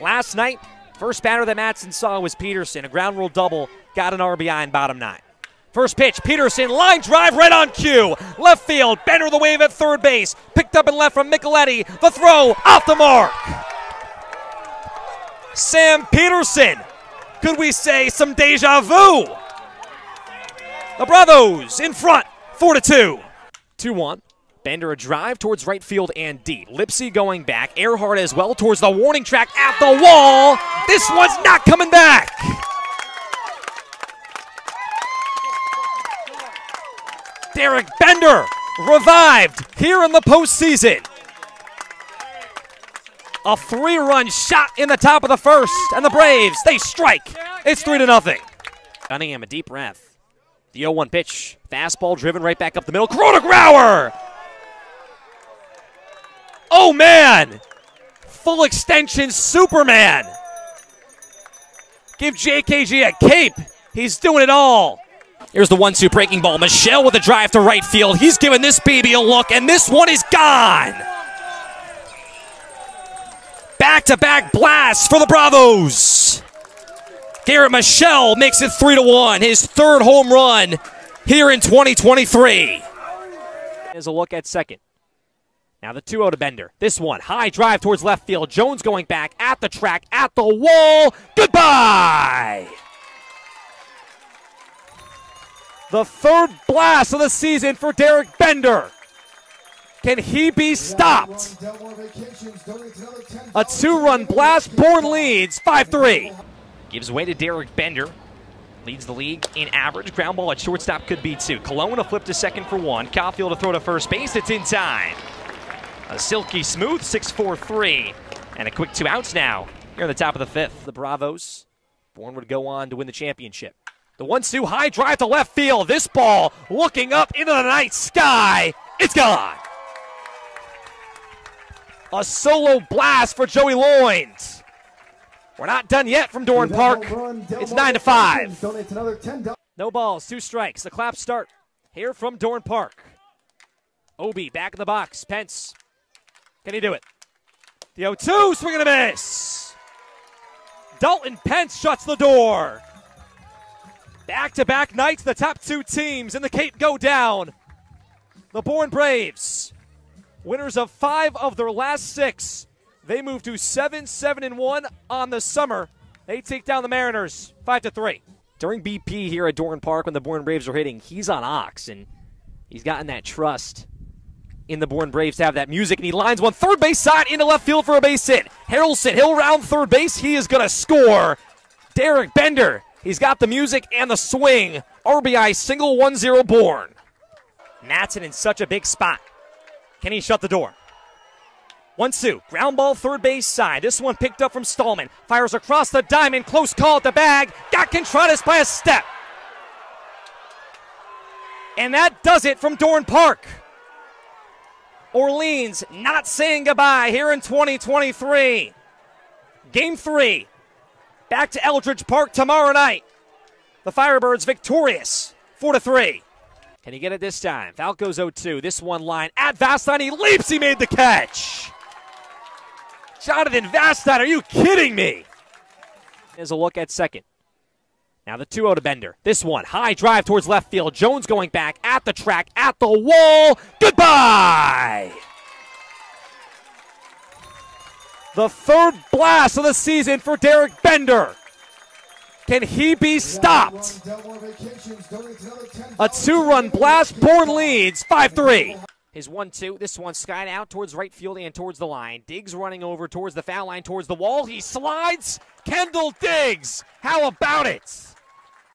Last night, first batter that Matson saw was Peterson. A ground rule double, got an RBI in bottom nine. First pitch, Peterson, line drive right on cue. Left field, Bender the wave at third base. Picked up and left from Micheletti. The throw, off the mark. Sam Peterson. Could we say some deja vu? The Bravos in front, 4 to 2. 2 1. Bender a drive towards right field and deep. Lipsy going back. Earhart as well towards the warning track at the wall. This one's not coming back. Derek Bender revived here in the postseason. A three-run shot in the top of the first, and the Braves, they strike. It's 3 to nothing. Cunningham, a deep breath. The 0-1 pitch. Fastball driven right back up the middle. Cronengrauer! Oh, man! Full extension Superman. Give JKG a cape. He's doing it all. Here's the one-two breaking ball. Michelle with a drive to right field. He's giving this baby a look, and this one is gone. Back-to-back blasts for the Bravos. Garrett Michelle makes it 3 to 1, his third home run here in 2023. Here's a look at second. Now the 2 0 to Bender. This one, high drive towards left field. Jones going back at the track, at the wall. Goodbye! The third blast of the season for Derek Bender. Can he be stopped? A two run blast. Bourne leads 5 3. Gives way to Derek Bender. Leads the league in average. Ground ball at shortstop could be two. Kelowna flip to second for one. Caulfield to throw to first base. It's in time. A silky smooth 6 4 3. And a quick two outs now here in the top of the fifth. The Bravos. Bourne would go on to win the championship. The 1 2 high drive to left field. This ball looking up into the night sky. It's gone. A solo blast for Joey Loins. We're not done yet from Doran Park. It's 9 to 5. No balls, two strikes. The clap start here from Doran Park. Obi back in the box. Pence. Can he do it? The 0 2, swing and a miss. Dalton Pence shuts the door. Back to back nights, the top two teams in the Cape go down. The Bourne Braves, winners of five of their last six. They move to 7 7 and 1 on the summer. They take down the Mariners 5 to 3. During BP here at Doran Park when the Bourne Braves are hitting, he's on Ox and he's gotten that trust in the Bourne Braves have that music, and he lines one third base side into left field for a base hit. Harrelson, he'll round third base. He is going to score. Derek Bender, he's got the music and the swing. RBI single 1 0 Bourne. Matson in such a big spot. Can he shut the door? One two, ground ball third base side. This one picked up from Stallman. Fires across the diamond, close call at the bag. Got Contreras by a step. And that does it from Doran Park. Orleans not saying goodbye here in 2023. Game three. Back to Eldridge Park tomorrow night. The Firebirds victorious 4 to 3. Can he get it this time? Falco's 0 2. This one line at Vastine. He leaps. He made the catch. Jonathan Vastine, are you kidding me? Here's a look at second. Now the 2 0 to Bender. This one, high drive towards left field. Jones going back at the track, at the wall. Goodbye! The third blast of the season for Derek Bender. Can he be stopped? A two run blast. Bourne leads 5 3. His 1 2. This one skied out towards right field and towards the line. Diggs running over towards the foul line, towards the wall. He slides. Kendall Diggs. How about it?